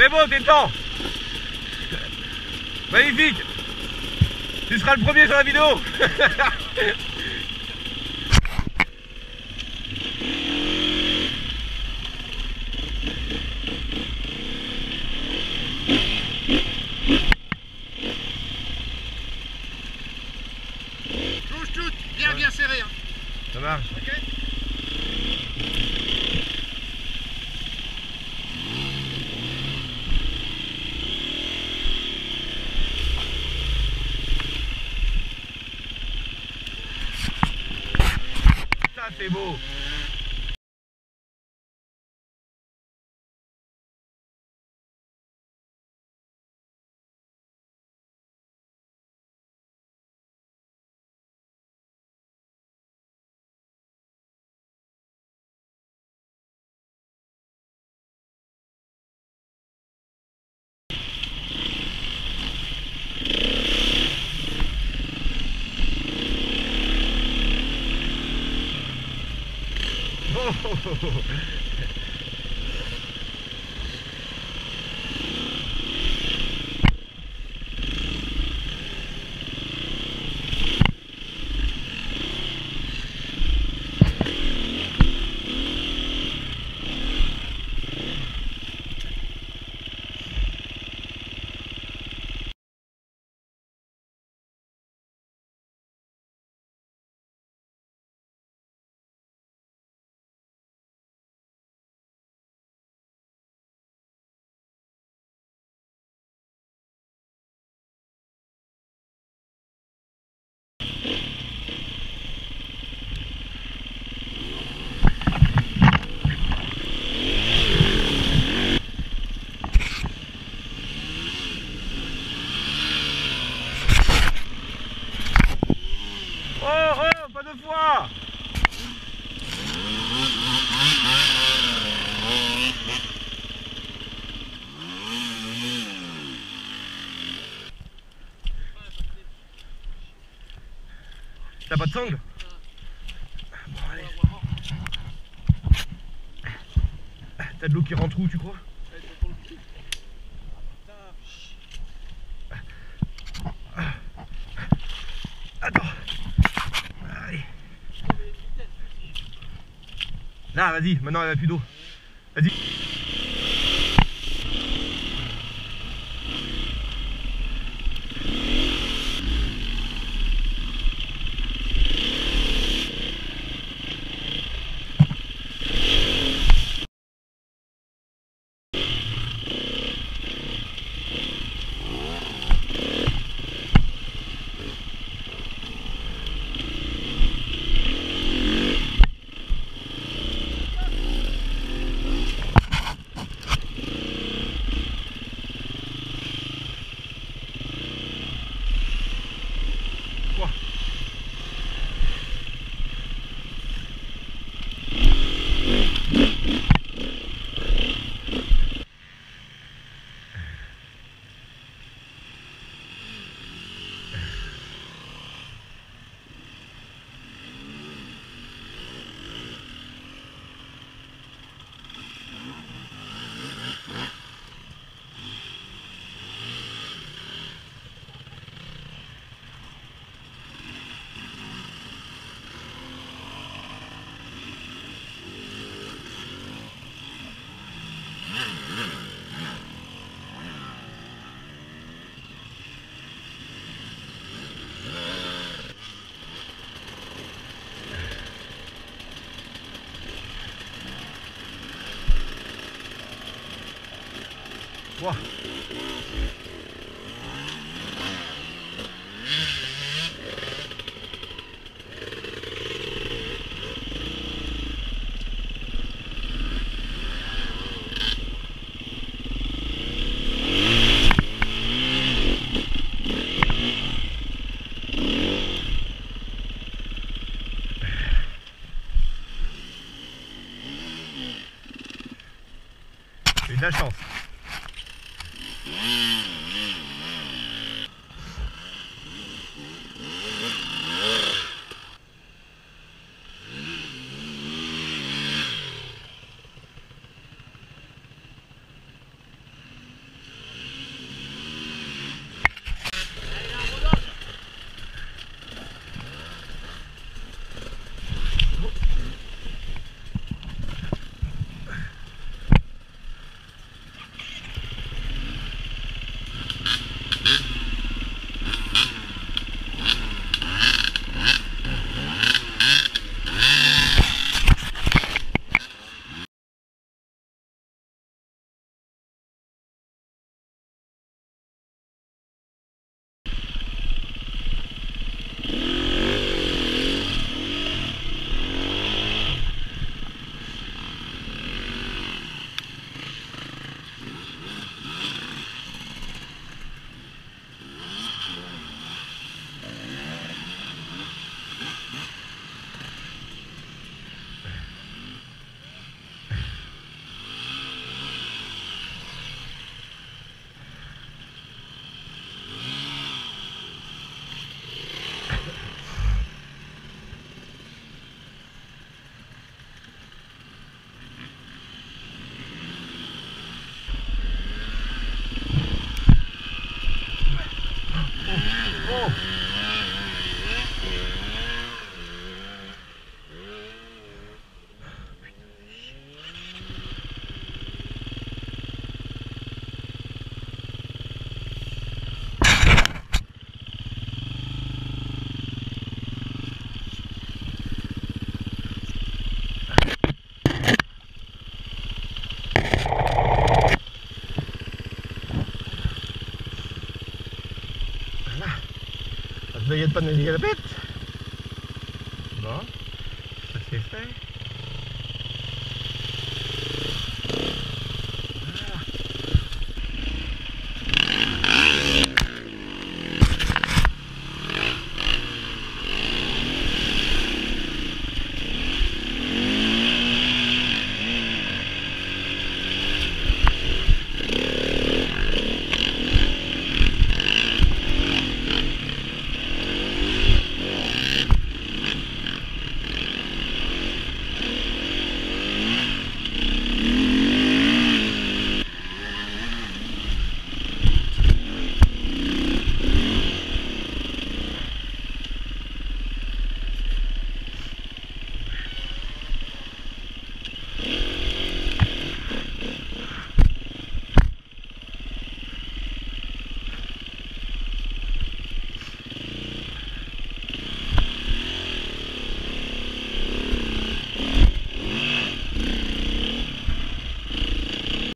C'est bon, t'es temps. Magnifique. Tu seras le premier sur la vidéo c'est beau ハハハハ。T'as pas de sangle Bon allez. T'as de l'eau qui rentre où tu crois Attends Allez Là vas-y, maintenant il n'y a plus d'eau. Vas-y. Eu de la chance. Mm-hmm. De pas nous la bête. Bon.